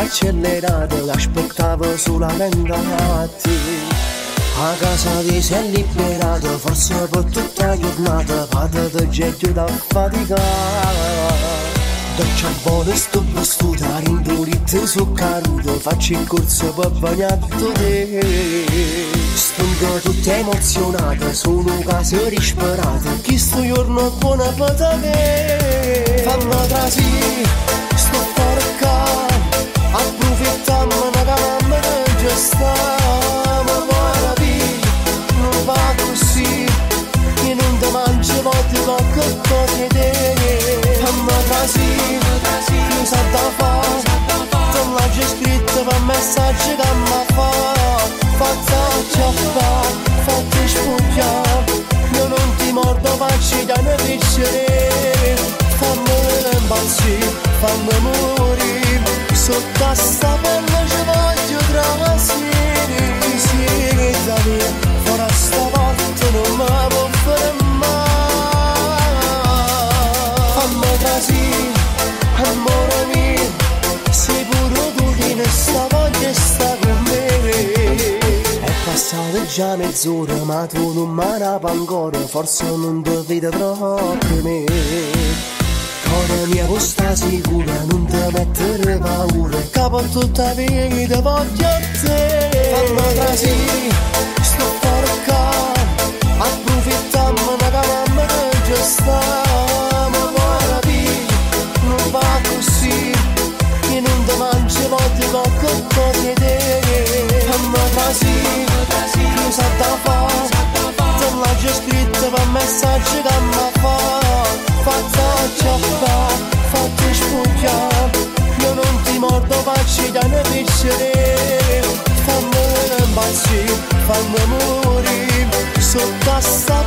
accelerato Aspettavo solamente a te A casa ti sei liberato Forse per tutta giornata Fate di getto da faticare. Dolce buono sto vestito, rindolito su caruto Faccio il corso per bagnato te Sto tutto emozionato, sono quasi disperato Chi sto giorno buona per te Fammi trasì, ma sa da mi fa. Ciò fa, fatti spugliare Io non ti mordo, facci da ne piacere Impazzire, fammi morire Sotto sta pelle ci voglio trasire Sì, che da me, fuori a sta volta non mi può fermare Fammi trasire, amore mio Sei pure tu che ne sta voglia sta con me. È passata già mezz'ora ma tu non mi ancora Forse non ti vedo proprio me Mia con sta sicura non ti mettere paura. Capo tutta vita voglio a te. Fammi trasire, sto porca Approfittiamo una mamma che già stiamo Guarda non va così. Che non ti mangi voglio con cose te. Fammi trasire, non sa da fare Te l'ho già scritto per messaggio che mi fa. Forza ciò fa, da ne piacere Fammi impazzire, fammi morire Sotto a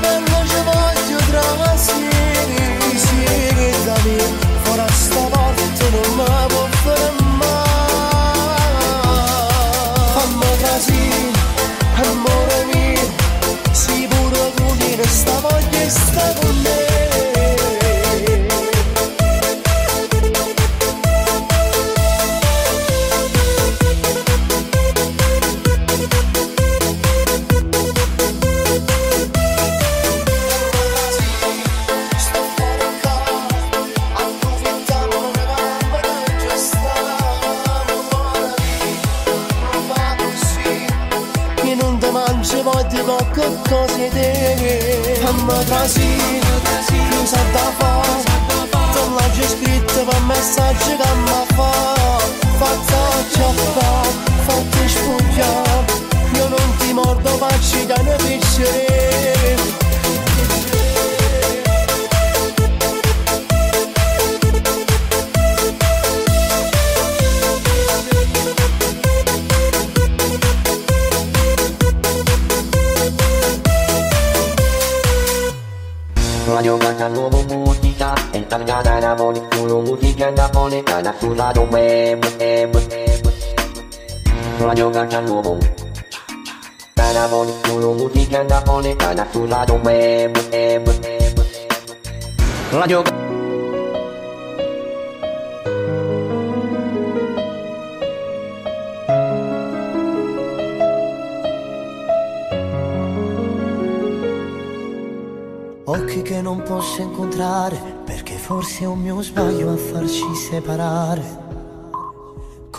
canı biçirim Radio Gata Nuovo Musica Entrata da Napoli Puro musica napoletana Sulla dove Radio Gata Nuovo Musica tagliata da voi solo musica napoletana sul lato web, web, web. Radio Gata nuovo da voi solo musica napoletana sul lato web, web, web. Radio Occhi che non posso incontrare, perché forse è un mio sbaglio a farci separare.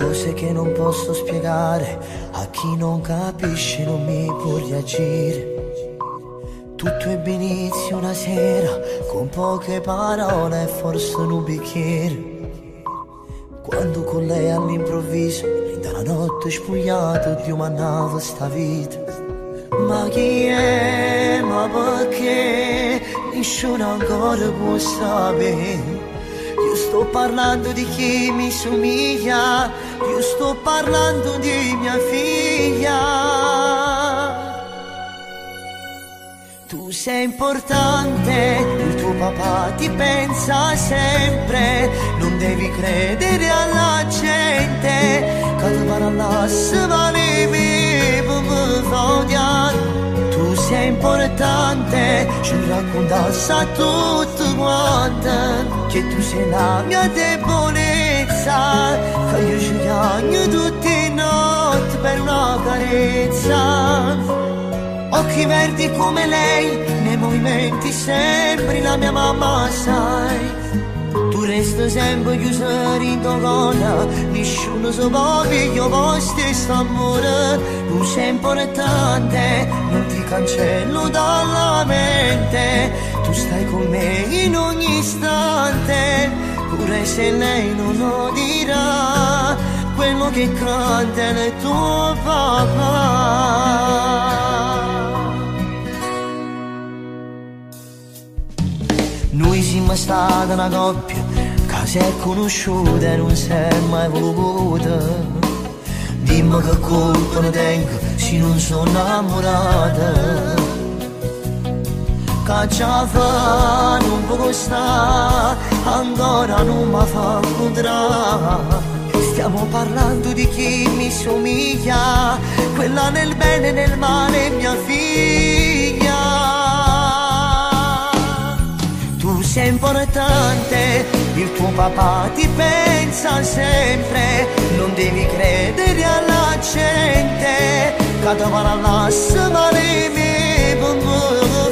Cose che non posso spiegare, a chi non capisce non mi può reagire. Tutto ebbe inizio una sera, con poche parole e forse un bicchiere. Quando con lei all'improvviso, da notte spogliato, Dio mannava sta vita. Ma chi è, ma perché nessuno ancora può sapere sto parlando di chi mi somiglia Io sto parlando di mia figlia. Tu sei importante, il tuo papà ti pensa sempre Non devi credere alla gente. Male me per me odiare Sei importante, ci raccontassi a tutti quanti Che tu sei la mia debolezza che io ci chiamo tutte notti per una carezza. Occhi verdi come lei nei movimenti sembri la mia mamma sai tu resti sempre chiuso in gola nessuno si può pigliare voi stesso amore. Tu sei importante non ti cancello dalla mente. Tu stai con me in ogni istante pure se lei non lo dirà. Quello che canta è tuo papà Noi siamo stati una coppia che si è conosciuta e non si è mai voluta. Dimmi che colpa ne tengo se non sono innamorata. Già fa non può costare, ancora non mi fa incontrare. Stiamo parlando di chi mi somiglia, quella nel bene e nel male mia figlia tu sei importante, il tuo papà ti pensa sempre, non devi credere alla gente, cadavano all'assa male me,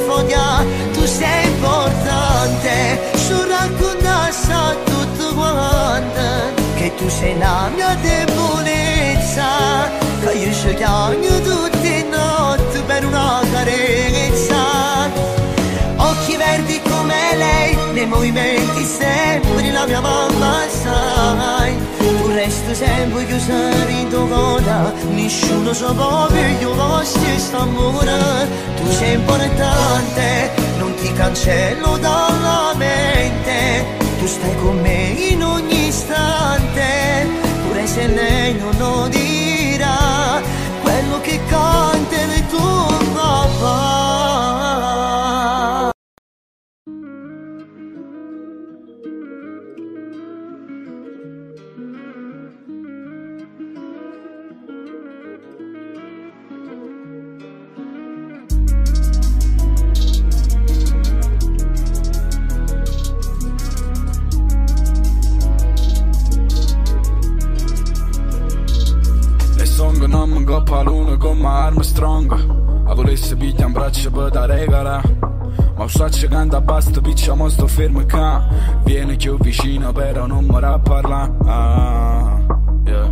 foglia, tu sei importante, su raccontassi a tutto quanto, che tu sei la mia debolezza, che io ci chiamo tutte movimenti sembri la mia mamma, sai. Tu resti sempre chiuso in tua coda, nessuno sa come io voglio sta amore. Tu sei importante, non ti cancello dalla mente. Tu stai con me in ogni istante, pure se lei non lo dirà, quello che canta è tuo Non mi coppa l'una come Armstrong A volesse piglia un braccio per da regala Ma usaccio canta basta piccia mo sto fermo ca. Vieni più vicino però non mi parla ah, yeah.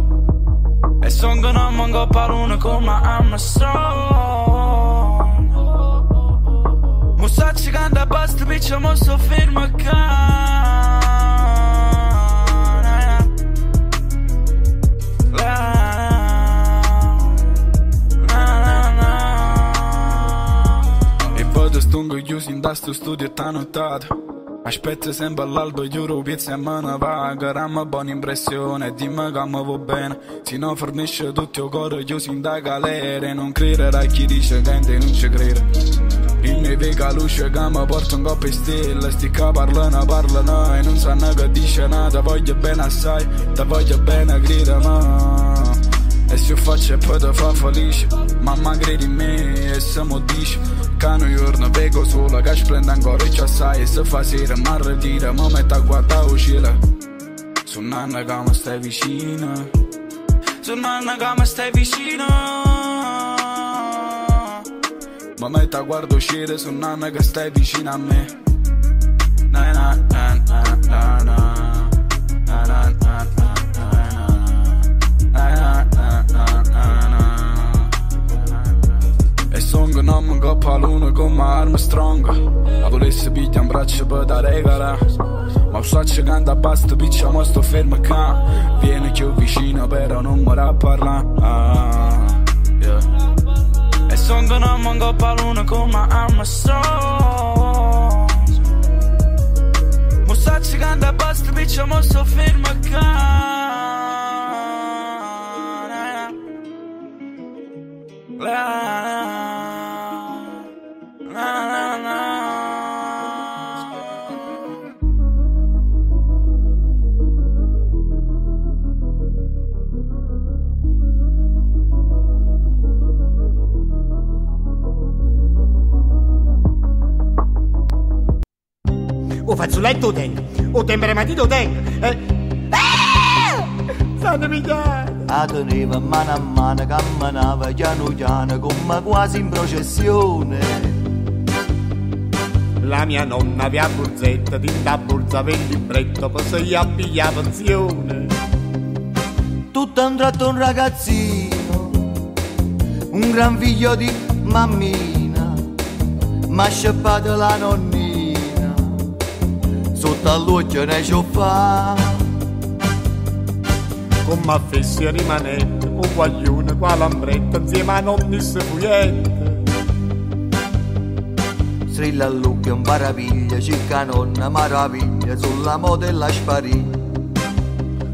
E song non mi coppa l'una come Armstrong Musacci canta basta piccia mo sto fermo ca stungo chiusi in da sto studio t'ha notato Aspetta sempre all'albo, giuro pizza e me ne va Caramma buona impressione, dimmi che mi va bene Se no fornisce tutto il cuore chiusi țin da galere Non credere a chi dice che non ci crede Il mio vega luce che mi porta un coppa stella Sti che parlano, parlano e non sanno che dice nada Voglio bene assai, ti voglio bene, grida ma e se io faccio e poi ti fa felice Mamma credi in me e se mo dici Che un giorno vedo solo che splende ancora e ci assai E se fa sera mi ritira Mi metto a guardare il cielo Su nanna che mi stai vicino Su nanna che mi stai vicino Mi metto a guardare il cielo Su nanna che stai vicino a me Na na na na na canta basta piccia ma sto fermo ca Vieni più vicino però non mi parla. Ah, yeah. E song non mi coppa l'uno come Armstrong Musacci canta basta piccia ma sto fermo fazzoletto tengo, o temperamatito tengo. Eh. Ah! stanno pigliando. La teneva mano a mano, camminava piano piano, come quasi in processione. La mia nonna aveva burzetta, tinta burza per il libretto, poi se gli appiglia pensione. Tutto a un tratto un ragazzino, un gran figlio di mammina, m'ha scappato la nonnina, sotto all'occhio ne cioffa. Come a fessi rimanente, un guaglione, qua lambretta, insieme a nonni e fugliette. Strilla all'occhio un parapiglia, circa nonna maraviglia, sulla modella sparì.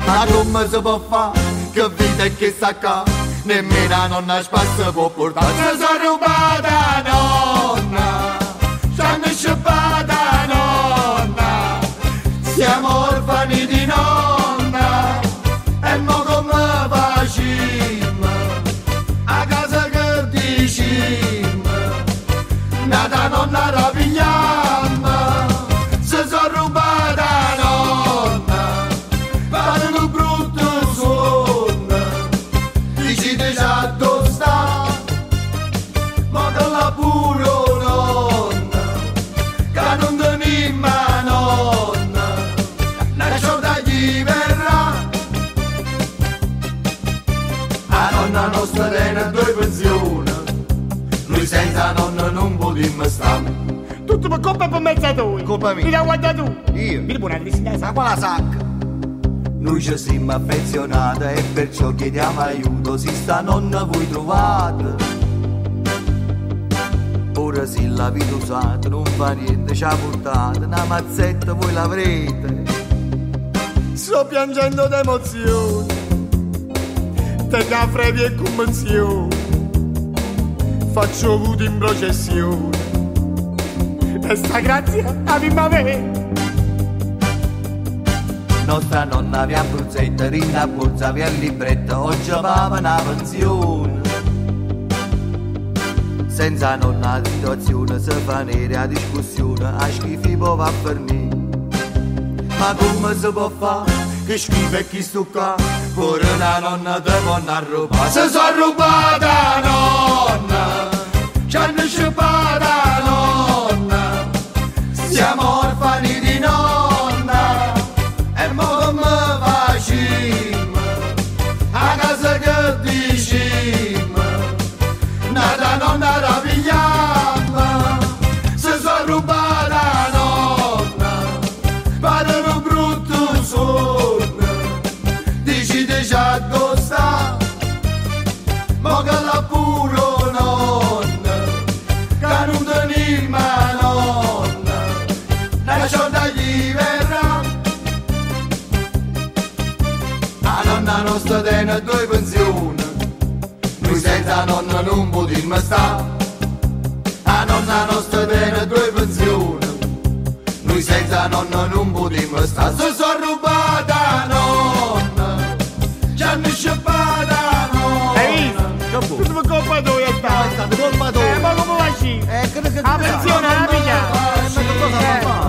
Ma come si può fare? Che vita è che sta qua? Nemmeno la nonna spazza può portare. Si sono rubata Colpa mia. Mi la guarda tu. Io? Mi buona tristezza. Ma quella sacca? Noi ci siamo affezionati e perciò chiediamo aiuto se sta nonna voi trovate. Ora se l'avete usata non fa niente, ci ha portato una mazzetta voi l'avrete. Sto piangendo d'emozione. Te caffrevi e convenzioni. Faccio avuto in processione. E sta grazia a mia me. Nostra nonna via bruzzetta, rinda borsa via libretta, oggi pava una pensione. Senza nonna la situazione si fa nera a discussione, a schifi può va per me. Ma come si può fare? Che schifo è chi sto qua? Pure una nonna te può rubare. Se sono rubata nonna, ci hanno scippata non potremmo stare, la nonna nostra tiene due pensioni, noi senza nonna non potremmo stare, se sono rubata nonna, ci hanno scippata nonna. Tutto per colpa tua è colpa tua. Eh, ma come facci? Eh, credo che La pensione la piglia.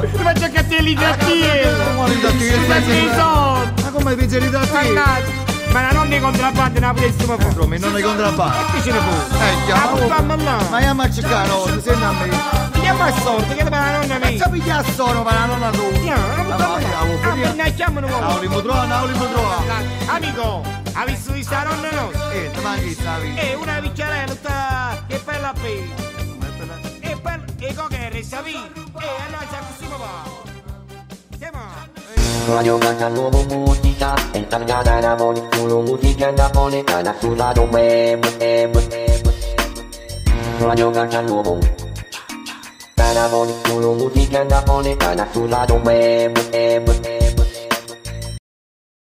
Ti faccio a cattivi trattiere. Ti faccio i soldi. Ma come pensi di Mannaggia. Ma la nonna è contrabbando non potessimo fare. Come non è contrabbando? E che ce ne fu? Eh, La chiamo. puttana là. Ma andiamo a cercare, no, senti a me. Andiamo a sorte, che per la nonna mia. Sappi chi ha sono, ma la nonna tu. Andiamo, Ah, ma andiamo, Ah, ma ne chiamano Ah, uomo. ah, volimo trovare. Amico, ha visto di sta nonna nostra? Eh, ti manchi stavi. E una picciarella che bella bella. E per e che resta via. E allora c'è così papà. Siamo. Radio Baccalo Comunica E tagliata da moleculo musica napoletana Sulla dove Radio Baccalo Da moleculo musica napoletana Sulla dove